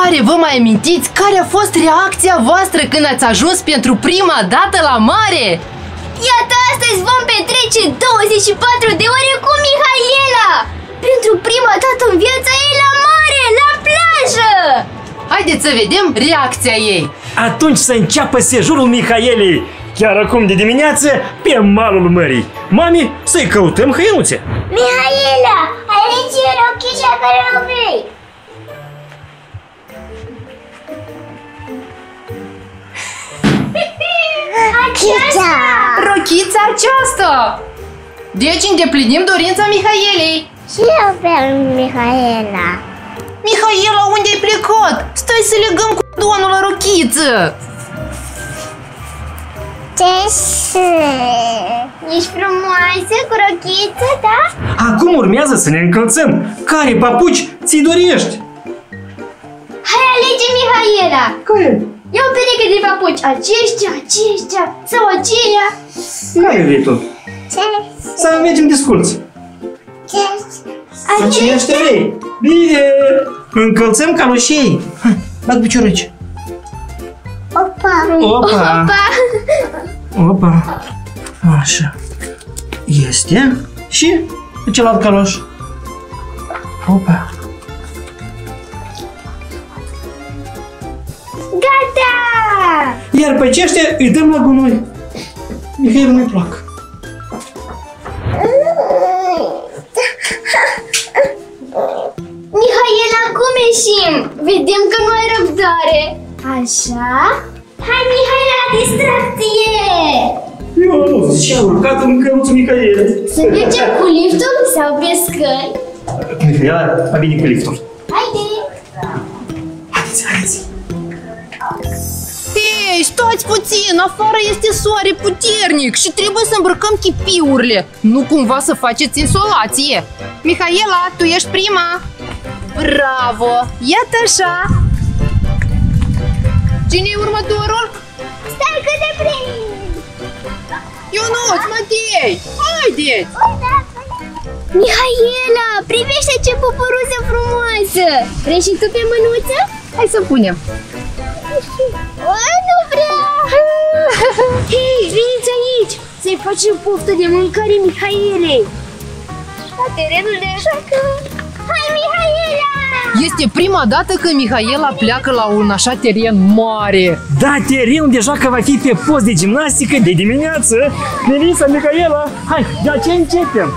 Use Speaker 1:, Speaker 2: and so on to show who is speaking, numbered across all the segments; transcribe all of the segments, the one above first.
Speaker 1: Oare vă mai amintiți care a fost reacția voastră când ați ajuns pentru prima dată la mare?
Speaker 2: Iată, astăzi vom petrece 24 de ore cu Mihaela! Pentru prima dată în viața ei la mare, la plajă!
Speaker 1: Haideți să vedem reacția ei.
Speaker 3: Atunci să înceapă sejurul Mihaelei. Chiar acum de dimineață, pe malul mării. Mami, să-i căutăm hăinuțe.
Speaker 2: Mihaela, alege rochișa care o vrei! Aceasta!
Speaker 1: Rochița aceasta! Deci îndeplinim dorința Mihaelei.
Speaker 2: Și eu pe Mihaela.
Speaker 1: Mihaela, unde ai plecat? Stai să legăm cu donul la rochiță.
Speaker 2: Ce Ești frumoasă cu rochiță, da?
Speaker 3: Acum urmează să ne încălțăm. Care papuci ți dorești?
Speaker 2: Hai alege Mihaela!
Speaker 3: Care?
Speaker 2: Ia o pereche de papuci, aceștia, aceștia sau aceia.
Speaker 3: Care vrei tu?
Speaker 2: Ce?
Speaker 3: Să mergem desculți.
Speaker 2: Ce?
Speaker 3: Aceștia vrei? Bine! Încălțăm caloșei. Hai, bag piciorăci.
Speaker 2: Opa!
Speaker 3: Opa!
Speaker 2: Opa!
Speaker 3: Opa! Așa. Este. Și celălalt caloș. Opa!
Speaker 2: Gata!
Speaker 3: Iar pe aceștia îi dăm la gunoi. Mihail nu-i plac.
Speaker 2: Mihaela, cum ieșim? Vedem că nu ai răbdare. Așa? Hai, Mihaela, la distracție!
Speaker 3: Eu nu zic, și-a urcat în căruțul Mihail.
Speaker 2: Să mergem cu liftul sau pe scări?
Speaker 3: Mihail, mai bine cu liftul.
Speaker 1: Stați puțin, afară este soare puternic și trebuie să îmbrăcăm chipiurile. Nu cumva să faceți insolație. Mihaela, tu ești prima. Bravo! Iată așa! Cine e următorul?
Speaker 2: Stai că te prind!
Speaker 1: Ionuț, Matei! Haideți!
Speaker 2: Mihaela, privește ce pupuruză frumoasă! Vrei și tu pe mânuță?
Speaker 1: Hai să punem.
Speaker 2: O, nu vreau! Hei, veniți aici! Să-i facem poftă de mâncare Mihaelei! La terenul de joacă! Hai, Mihaela!
Speaker 1: Este prima dată când Mihaela pleacă la un așa teren mare.
Speaker 3: Da, terenul de joacă va fi pe post de gimnastică de dimineață. Melissa, Mihaela, hai, de ce începem?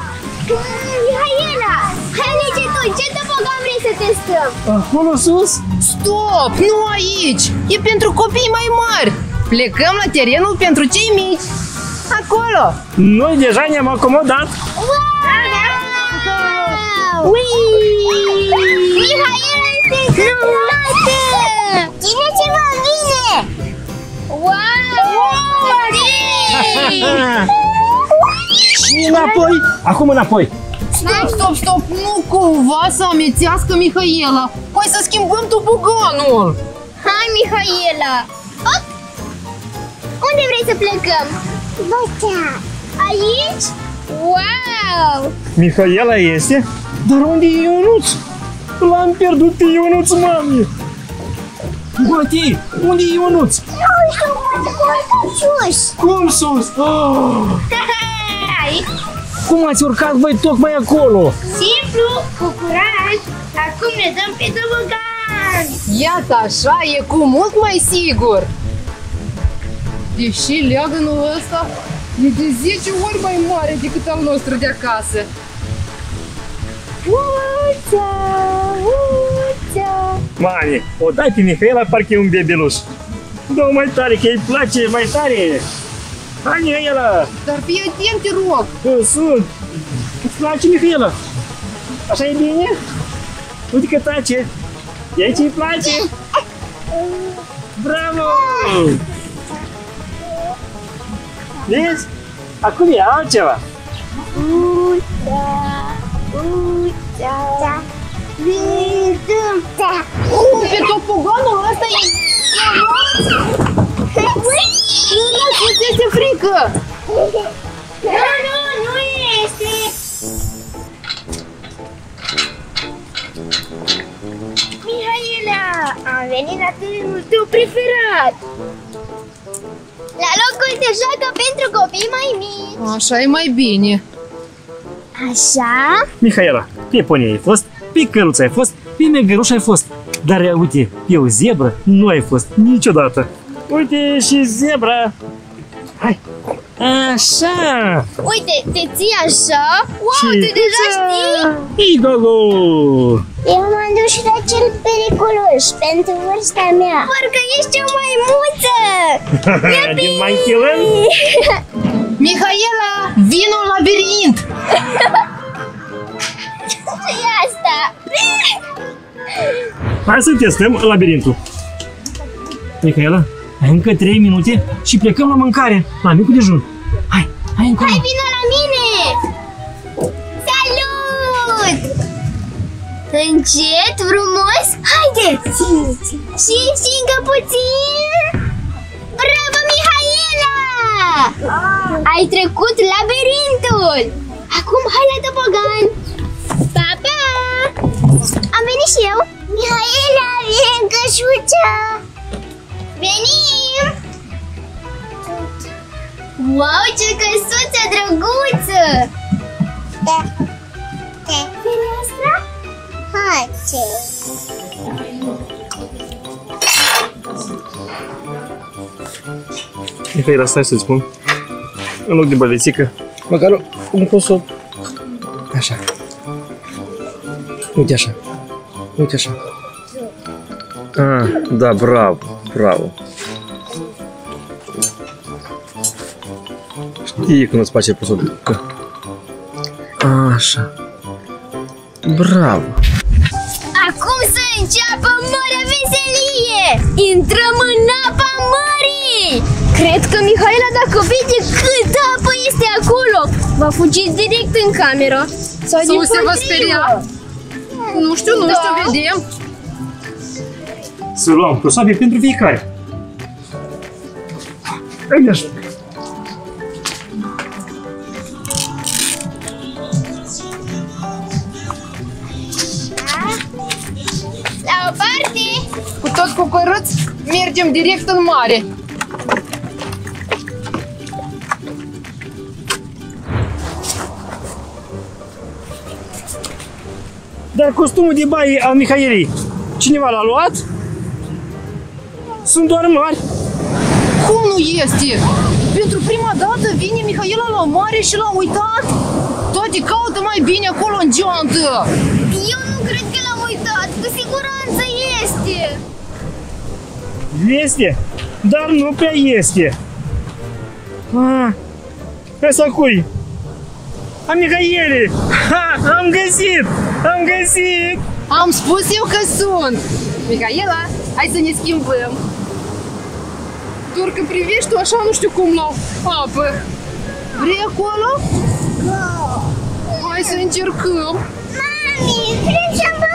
Speaker 2: Mihaela, hai alege tu, ce topogan vrei să testăm?
Speaker 3: Acolo sus?
Speaker 1: Stop! Nu aici! E pentru copii mai mari! Plecăm la terenul pentru cei mici! Acolo!
Speaker 3: Noi deja ne-am acomodat.
Speaker 2: Wow! Ui! Mihaela este încântată! Ține ceva bine! Wow!
Speaker 3: Și înapoi, acum înapoi.
Speaker 1: Stop, stop, stop! Nu cumva să amețească Mihaela! Hai să schimbăm toboganul!
Speaker 2: Hai, Mihaela! Op! Unde vrei să plecăm? Bătea! Aici? Wow!
Speaker 3: Mihaela este? Dar unde e Ionuț? L-am pierdut pe Ionuț, mami! Matei, unde e Ionuț?
Speaker 2: Nu știu, mă sus!
Speaker 3: Cum sus? Oh,
Speaker 2: Hai!
Speaker 3: cum ați urcat voi tocmai acolo?
Speaker 2: Simplu, cu curaj! Acum ne dăm pe tobogan!
Speaker 1: Iată așa, e cu mult mai sigur! Deși leagănul ăsta e de 10 ori mai mare decât al nostru de acasă.
Speaker 2: Uța! Uța!
Speaker 3: Mami, o dai pe Mihaela, parcă e un bebeluș. Dă mai tare, că îi place mai tare. Hai, Mihaela,
Speaker 1: Dar fii atent, te rog!
Speaker 3: că sunt. Îți place, Mihaela? Așa e bine? Uite că tace. E aici îi place. Bravo! Vezi? Acum e altceva.
Speaker 2: Uța! Uța! Uța!
Speaker 1: Pe topoganul ăsta e... Nu, nu, îți este frică!
Speaker 2: Nu, nu, nu este! Mihaela, preferat! La locul de joacă pentru copii mai mici!
Speaker 1: Așa e mai bine.
Speaker 2: Așa?
Speaker 3: Mihaela, pe pony ai fost, pe căruț ai fost, pe megăruș ai fost. Dar uite, pe o zebră nu ai fost niciodată. Uite și zebra. Hai. Așa.
Speaker 2: Uite, te ții așa? Wow, tu deja știi?
Speaker 3: Igogo.
Speaker 2: Eu m-am dus la cel periculos pentru vârsta mea. Parcă ești o maimuță!
Speaker 3: Din Manchilân?
Speaker 1: Mihaela, vino în labirint!
Speaker 2: Ce e asta?
Speaker 3: Hai să testăm labirintul. Mihaela, ai încă 3 minute și plecăm la mâncare, la micul dejun. Hai, hai încolo.
Speaker 2: Hai, vină la mine! Salut! Încet, frumos, haideți! Și, și încă puțin! Bravo, Mihaela! Ai trecut labirintul! Acum hai la tobogan! Pa, pa! Am venit și eu! Mihaela, vine în cășuță! Venim! Wow, ce căsuță drăguță! Da. Da. Fereastra? Haide!
Speaker 3: Mihaela, stai să-ți spun. În loc de bălețică, măcar un cosop. Așa. Uite așa. Uite așa. Ah, da, bravo, bravo. Știi cum îți place posobică. Așa. Bravo.
Speaker 2: Acum să înceapă marea veselie! Intrăm în apa mării! Cred că Mihaela dacă vede cât apă este acolo, va fugi direct în cameră. Sau,
Speaker 1: Sau
Speaker 2: din
Speaker 1: se va
Speaker 2: potrivă.
Speaker 1: speria. Nu știu, nu
Speaker 2: Da.
Speaker 1: știu, vedem.
Speaker 3: Să luăm cosoabe pentru fiecare. Uite așa.
Speaker 1: Cu tot cu cărăț, mergem direct în mare.
Speaker 3: Dar costumul de baie al Mihaelei, cineva l-a luat? Sunt doar mari.
Speaker 1: Cum nu este? Pentru prima dată vine Mihaela la mare și l-a uitat. Toate caută mai bine acolo în geantă.
Speaker 3: 200? Да ну 200. А, какой? А Михаэль, а, ам гасит, ам гасит. Ам спустил
Speaker 1: косун. Михаила, ай за низким был. Только привет, что ашану штук умнов. Апы. Бреколо? Ай за интерком. Мами, причем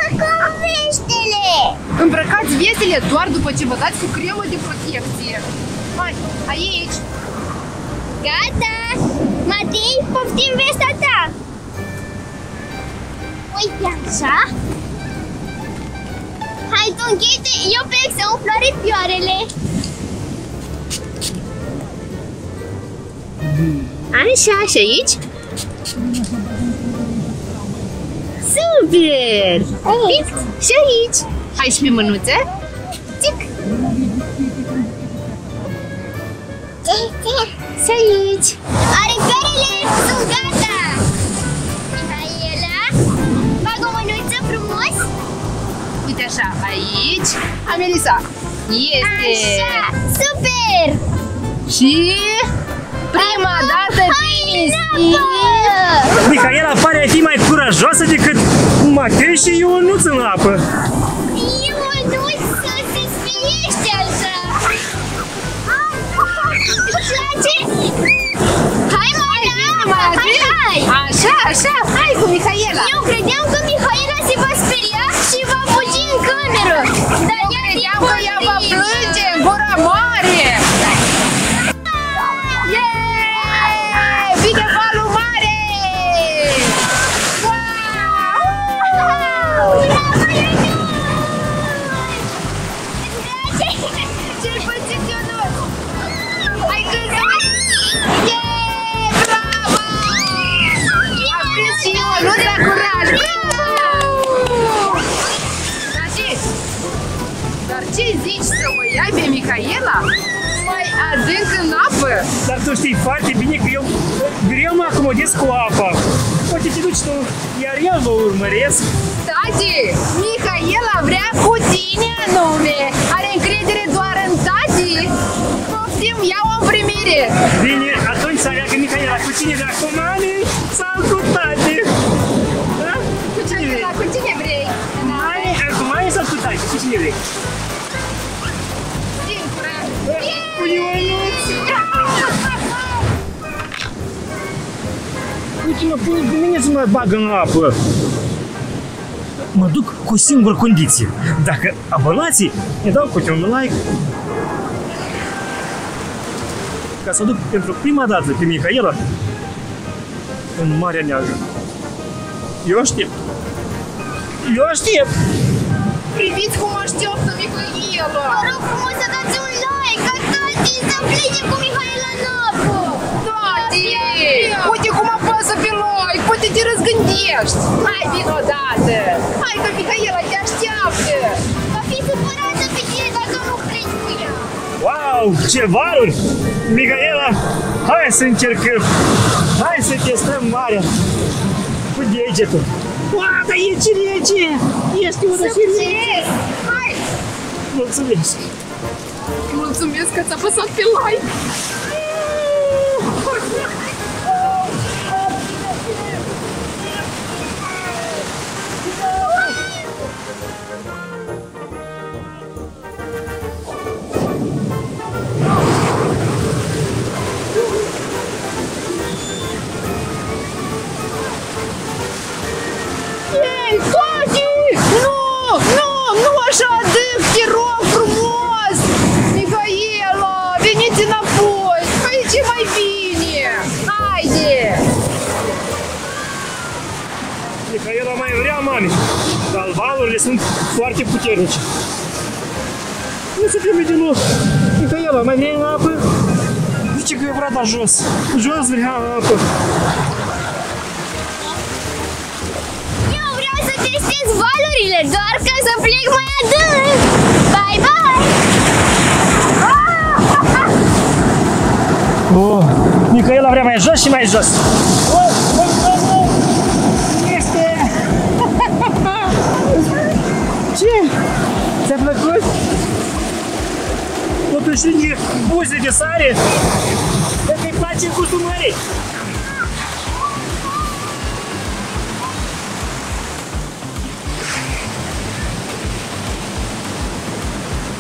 Speaker 1: apă. Vrei acolo? Hai să încercăm.
Speaker 2: Mami, vrem să îmbrăcăm veștele!
Speaker 1: Îmbrăcați vesele doar după ce vă dați cu cremă de protecție. Hai, aici.
Speaker 2: Gata! Matei, poftim vestea ta! Uite așa! Hai tu închide, eu plec să umflu aripioarele!
Speaker 1: Așa, și aici? Super! Pic, și aici. Hai și pe mânuțe. Tic. Și aici.
Speaker 2: Aripioarele sunt gata! Mihaela, bag o mânuță frumos!
Speaker 1: Uite așa, aici. Amelisa. Este.
Speaker 2: Așa, super!
Speaker 1: Și prima dată tenis.
Speaker 2: Apă!
Speaker 3: Mihaela pare a fi mai curajoasă decât Matei și Ionuț în apă.
Speaker 2: Eu nu să se sfiește așa! Îți place? Hai, Mana! Hai, hai!
Speaker 1: Așa, așa. Hai cu Mihaela.
Speaker 2: Eu credeam că Mihaela se va speria și va fugi în cameră!
Speaker 1: Poftim, iau în primire.
Speaker 3: Bine, atunci să aleagă Mihaela cu cine de acum mami sau cu tati. Da? Cu cine vrei?
Speaker 1: Cu cine vrei?
Speaker 3: Mami, cu mami sau cu tati? Cu cine vrei?
Speaker 1: Singură.
Speaker 3: Cu Ionuț. Uite, mă pune pe mine să mă bag în apă. Mă duc cu o singură condiție. Dacă abonații, ne dau câte un like. Ca să duc pentru prima dată pe Mihaela în Marea Neagră. Eu aștept. Eu aștept.
Speaker 1: Priviți cum așteaptă Mihaela.
Speaker 2: Vă rog frumos să dați un like, ca tati să pline cu Mihaela în apă!
Speaker 1: Tati, uite cum apasă pe like, poate te răzgândești. Hai, vin odată. Hai că Mihaela te așteaptă.
Speaker 2: Va fi supărată pe tine dacă nu pleci cu ea!
Speaker 3: Wow, ce valuri! Mihaela, hai să încercăm! Hai să testăm marea cu degetul. Wow, dar e ce rece! Este una și rece!
Speaker 1: Hai!
Speaker 3: Mulțumesc!
Speaker 1: Mulțumesc că ți-a apăsat pe like.
Speaker 3: Foarte puternice. Nu se prime din nou. Mihaela, mai vrei în apă? Zice că vrea da jos. Jos vrea în apă.
Speaker 2: Eu vreau să testez valurile, doar ca să plec mai adânc! Bye, bye!
Speaker 3: Oh, Mihaela vrea mai jos și mai jos. Oh, oh, oh, oh. Este! Ce? Ți-a plăcut? Totuși lângă buze de sare, dacă îi place gustul mării.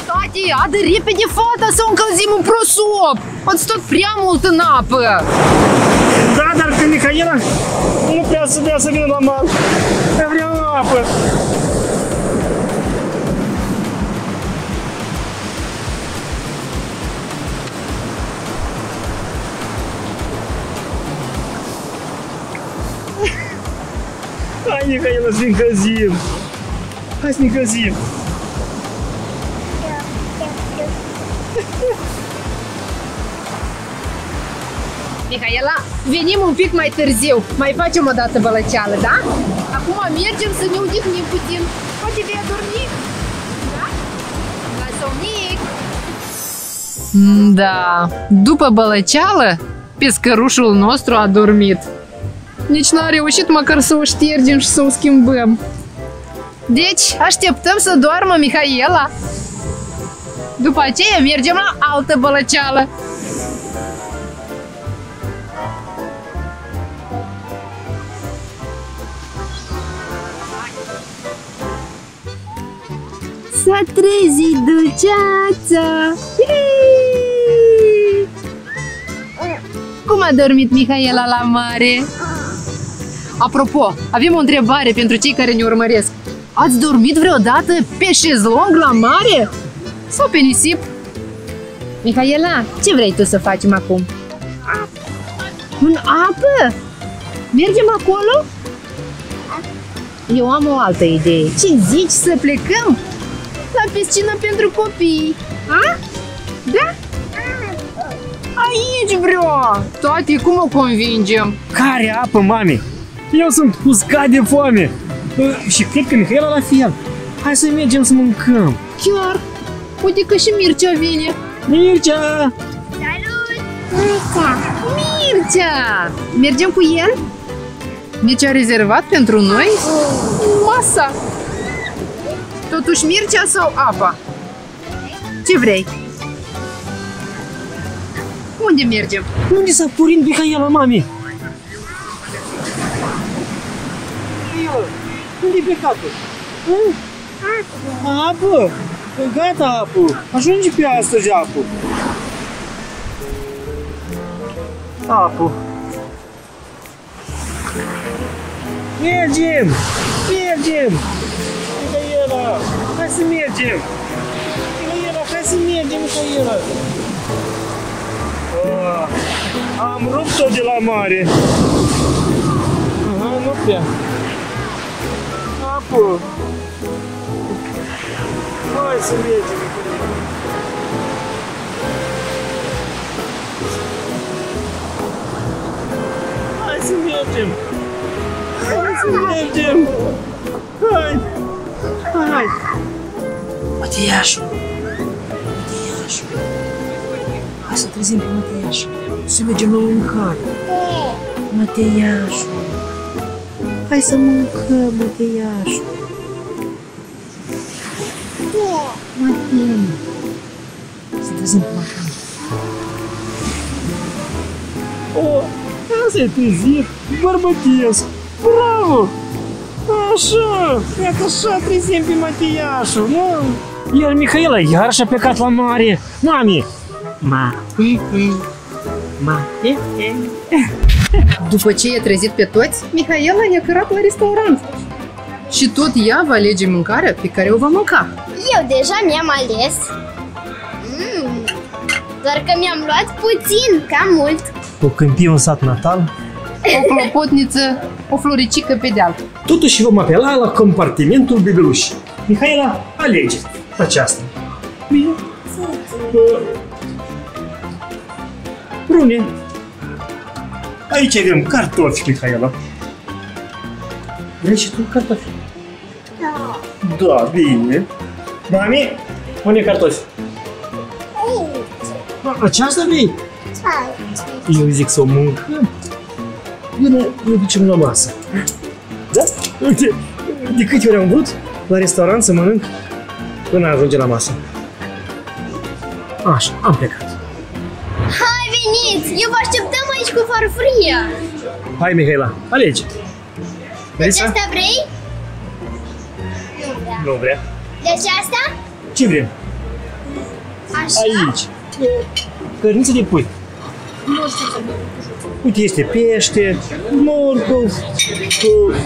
Speaker 1: Tati, adă repede fata să o încălzim în prosop! Ați stat prea mult în apă!
Speaker 3: Da, dar că Mihaela, să ne încălzim. Hai să ne încălzim.
Speaker 1: Mihaela, venim un pic mai târziu. Mai facem o dată bălăceală, da? Acum mergem să ne odihnim puțin. Poate vei adormi? Da? La somnic! Da, după bălăceală, pescărușul nostru a dormit. Nici n-a reușit măcar să o ștergem și să o schimbăm. Deci, așteptăm să doarmă Mihaela. După aceea mergem la altă bălăceală. S-a trezit dulceața! Iii! Cum a dormit Mihaela la mare? Apropo, avem o întrebare pentru cei care ne urmăresc. Ați dormit vreodată pe șezlong la mare? Sau pe nisip? Mihaela, ce vrei tu să facem acum? În apă? Mergem acolo? Eu am o altă idee. Ce zici să plecăm? La piscină pentru copii. A? Da? Aici vreau! Tati, cum o convingem?
Speaker 3: Care apă, mami? Eu sunt uscat de foame. Uh, Și cred că Mihaela la fel. Hai să mergem să mâncăm.
Speaker 1: Chiar? Uite că și Mircea vine.
Speaker 3: Mircea!
Speaker 2: Salut!
Speaker 1: Mircea! Mergem cu el? Mircea a rezervat pentru noi masa. Totuși Mircea sau apa? Ce vrei? Unde mergem?
Speaker 3: Unde s-a purint Mihaela, mami? Unde-i plecatul? Hă? Apă! Gata, apă! Ajunge pe astăzi, apă! Apă! Mergem! Mergem! Mihaela, hai să mergem! Mihaela, hai să mergem, Mihaela! Ah, am rupt-o de la mare. Aha, nu prea. Apă. Hai să mergem. Hai să mergem. Hai să mergem. Hai. Hai. Matiașul. Matiașul. Hai să trezim pe Mateiașul. Să mergem la mâncare. Mateiașul. Hai să mâncăm, Mateiașul. Matei. Asta-i trezit. Bărbătesc. Bravo! Așa, iată așa trezim pe Mateiașul, nu? Iar Mihaela iar și-a plecat la mare. Mami, Matei, Matei.
Speaker 1: După ce i-a trezit pe toți, Mihaela i-a cărat la restaurant. Și tot ea va alege mâncarea pe care o va mânca.
Speaker 2: Eu deja mi-am ales. Mm. Doar că mi-am luat puțin, cam mult.
Speaker 3: O câmpie un sat natal.
Speaker 1: O clopotniță, o floricică pe deal.
Speaker 3: Totuși vom apela la compartimentul bebeluș. Mihaela, alege aceasta. Bine. Uh, Brune. Aici avem cartofi, Mihaela. Vrei și tu cartofi? Da. Da, bine. Mami, unde e cartofi? A, Aceasta vrei? Eu zic să o mâncăm. Bine, ne ducem la masă. Da? Uite, de câte ori am vrut la restaurant să mănânc până ajunge la masă. Așa, am plecat.
Speaker 2: Hai, veniți! Eu vă așteptăm aici cu farfuria.
Speaker 3: Hai, Mihaela, alege. Vrei
Speaker 2: Deci
Speaker 3: să?
Speaker 2: asta vrei? Nu vrea.
Speaker 3: Nu vrea.
Speaker 2: Deci asta?
Speaker 3: Ce vrem?
Speaker 2: Așa?
Speaker 3: Aici. Cărniță de pui.
Speaker 2: Nu știu ce
Speaker 3: Uite, este pește, morcov, uh,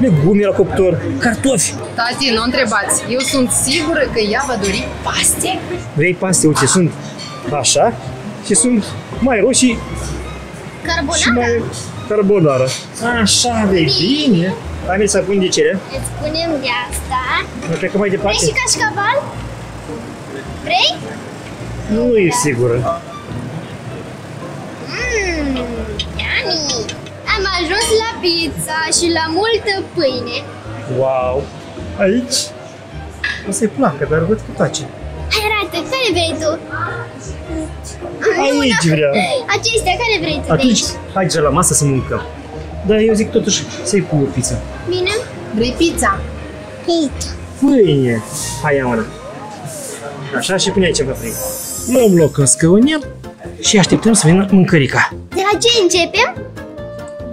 Speaker 3: legume la cuptor, cartofi.
Speaker 1: Tati, nu întrebați. Eu sunt sigură că ea va dori paste.
Speaker 3: Vrei paste? Uite, sunt așa și sunt mai roșii și
Speaker 2: Carbonată?
Speaker 3: mai carbonară. Așa, vrei bine. Hai mergi să pun de cere.
Speaker 2: Îți punem de asta.
Speaker 3: Noi plecăm mai
Speaker 2: Vrei
Speaker 3: departe.
Speaker 2: și cașcaval? Vrei?
Speaker 3: Nu e sigură.
Speaker 2: Mmm, yummy! Am ajuns la pizza și la multă pâine.
Speaker 3: Wow! Aici o să-i placă, dar văd că tace.
Speaker 2: Hai, arată, care vrei tu?
Speaker 3: Aici vrea.
Speaker 2: Acestea, care vrei tu de
Speaker 3: Atunci,
Speaker 2: aici?
Speaker 3: hai deja la masă să mâncăm. Dar eu zic totuși să-i pun o pizza.
Speaker 2: Bine?
Speaker 1: Vrei pizza?
Speaker 2: Pizza.
Speaker 3: Pâine! Hai, ia una. Așa și pune aici în frig. Luăm loc în scăunel și așteptăm să vină mâncărica.
Speaker 2: De la ce începem?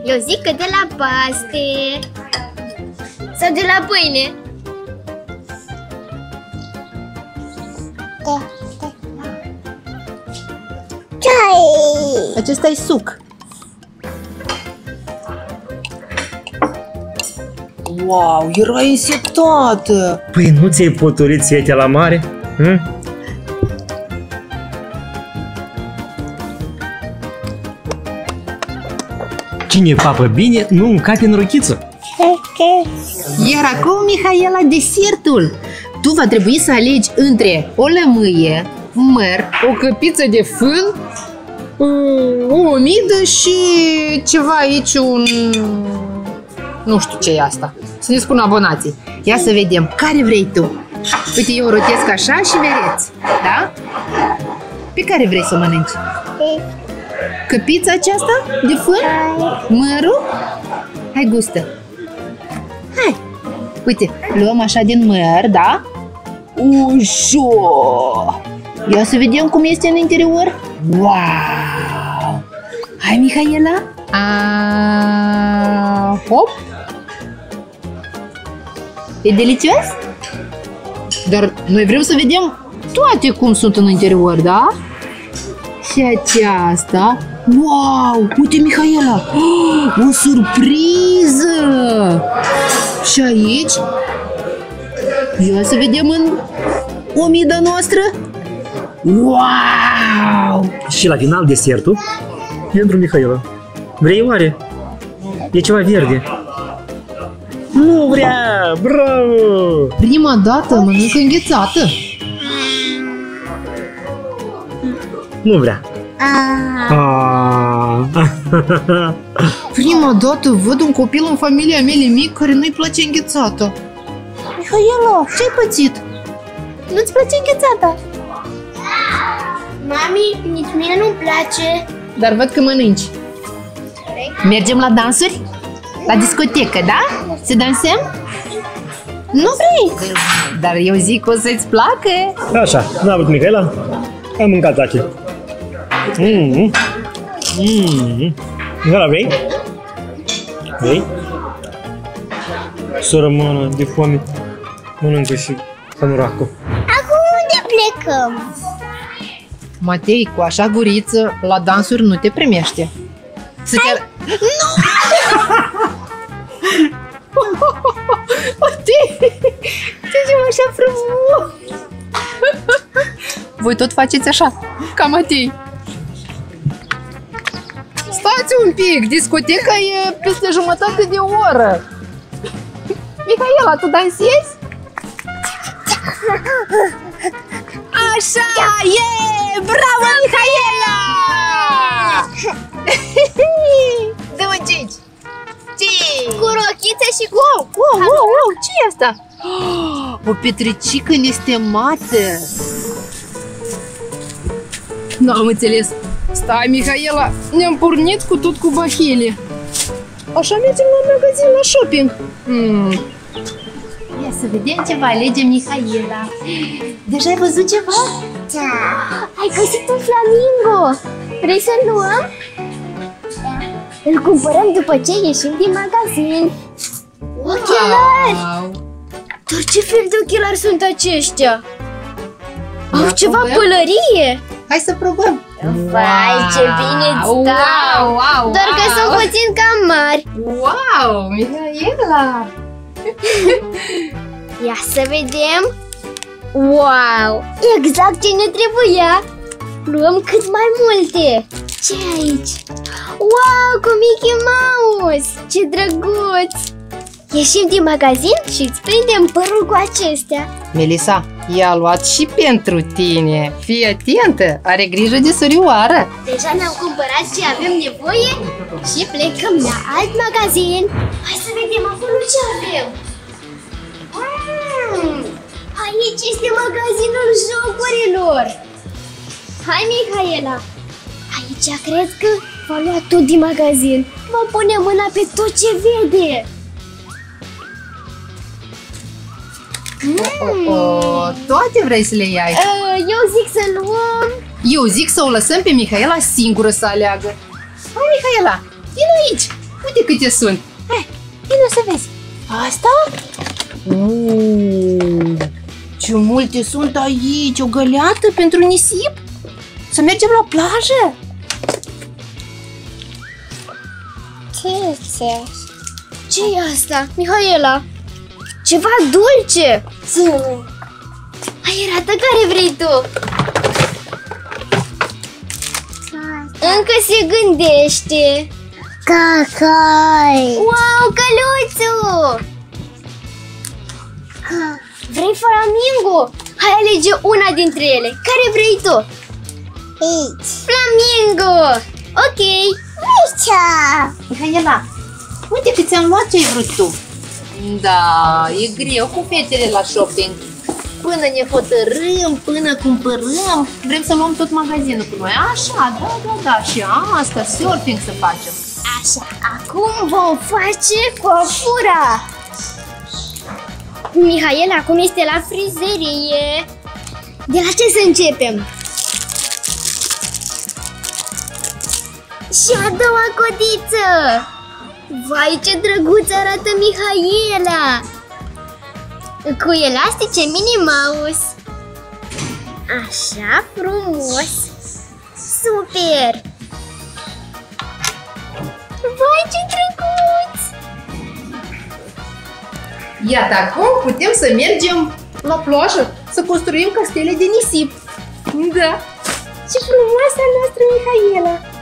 Speaker 2: Eu zic că de la paste. Sau de la pâine. Ce
Speaker 1: Acesta e suc. Wow, era insetată!
Speaker 3: Păi nu ți-ai potolit ție la mare? Hm? Cine papă bine, nu încape în rochiță.
Speaker 1: Iar acum, Mihaela, desertul. Tu va trebui să alegi între o lămâie, măr, o căpiță de fân, mm, o omidă și ceva aici, un... Nu știu ce e asta. Să ne spun abonații. Ia să vedem. Care vrei tu? Uite, eu rotesc așa și vedeți, da? Pe care vrei să o mănânci? Căpița aceasta de fân? Mărul? Hai, gustă. Hai. Uite, luăm așa din măr, da? Ușo! Ia să vedem cum este în interior. Wow! Hai, Mihaela! A, hop! E delicios? Dar noi vrem să vedem toate cum sunt în interior, da? Și aceasta... Wow! Uite, Mihaela! Oh, o surpriză! Și aici? Ia să vedem în omida noastră. Wow!
Speaker 3: Și la final desertul pentru Mihaela. Vrei oare? E ceva verde. Nu vrea! Bravo!
Speaker 1: Prima dată mănâncă înghețată.
Speaker 3: Nu vrea.
Speaker 2: Ah.
Speaker 3: Ah.
Speaker 1: Prima dată văd un copil în familia mea mic care nu-i place înghețată. Mihaela, ce-ai pățit? Nu-ți place înghețata?
Speaker 2: Mami, nici mie nu-mi place.
Speaker 1: Dar văd că mănânci. Mergem la dansuri? La discotecă, da? Să dansăm? Nu vrei? Dar eu zic că o să-ți placă.
Speaker 3: Așa, n-a vrut Mihaela. Am mâncat zache. Mm. Mm. Mihaela, vrei? Vrei? Să rămână de foame. Mănâncă și hanuracul.
Speaker 2: Acum unde plecăm?
Speaker 1: Matei, cu așa guriță, la dansuri nu te primește. Să te... Nu! Matei! Ce ce așa frumos! Voi tot faceți așa, ca Matei. Stați un pic, discoteca e peste jumătate de oră. Mihaela, tu dansezi? Așa, e! Bravo, Mihaela! Dă-mă cinci! Cinci!
Speaker 2: Cu rochițe și cu...
Speaker 1: Wow, wow, wow, wow, ce e asta? O petricică nestemată! N-am înțeles. Stai, Mihaela, ne-am pornit cu tot cu bahile. Așa mergem la magazin, la shopping. Mm. Ia să vedem ce va alege Mihaela. Deja ai văzut ceva?
Speaker 2: Da. Ai găsit un flamingo. Vrei să-l luăm? Îl cumpărăm după ce ieșim din magazin. Ochelari!
Speaker 1: Wow.
Speaker 2: Dar ce fel de ochelari sunt aceștia? Au
Speaker 1: Ia
Speaker 2: ceva
Speaker 1: probăm.
Speaker 2: pălărie!
Speaker 1: Hai să probăm.
Speaker 2: Vai, ce bine îți
Speaker 1: Wow,
Speaker 2: stau!
Speaker 1: wow,
Speaker 2: Doar că
Speaker 1: wow.
Speaker 2: sunt puțin cam mari.
Speaker 1: Wow, Mihaela!
Speaker 2: Ia să vedem. Wow! Exact ce ne trebuia! Luăm cât mai multe! ce aici? Wow, cu Mickey Mouse! Ce drăguț! Ieșim din magazin și îți prindem părul cu acestea.
Speaker 1: Melissa, i-a luat și pentru tine. Fii atentă, are grijă de surioară.
Speaker 2: Deja ne-am cumpărat ce avem nevoie și plecăm la alt magazin. Hai să vedem acolo ce avem. Mm, aici este magazinul jocurilor. Hai, Mihaela. Aici cred că va lua tot din magazin. Va pune mâna pe tot ce vede. Mm.
Speaker 1: O, toate vrei să le iai.
Speaker 2: Uh, eu zic să luăm
Speaker 1: Eu zic să o lăsăm pe Mihaela singură să aleagă. Hai, Mihaela, vino aici. Uite câte sunt. Hai, vino să vezi. Asta? Uuu, ce multe sunt aici. O găleată pentru nisip? Să mergem la plajă?
Speaker 2: Ce ce e asta, Mihaela? Ceva dulce! Hai, arată care vrei tu! Încă se gândește! Cacai! Wow, căluțu! Vrei flamingo? Hai alege una dintre ele. Care vrei tu? Aici. Flamingo! Ok. Aici.
Speaker 1: Mihaela, uite că ți-am luat ce ai vrut tu. Da, e greu cu fetele la shopping. Până ne hotărâm, până cumpărăm, vrem să luăm tot magazinul cu noi. Așa, da, da, da, și asta, surfing să facem.
Speaker 2: Așa, acum vom face coafura. Mihaela acum este la frizerie. De la ce să începem? Și a doua codiță! Vai, ce drăguț arată Mihaela! Cu elastice Minnie Mouse. Așa frumos! Super! Vai, ce drăguț!
Speaker 1: Iată, acum putem să mergem la plajă, să construim castele de nisip. Da.
Speaker 2: Ce frumoasă a noastră Mihaela!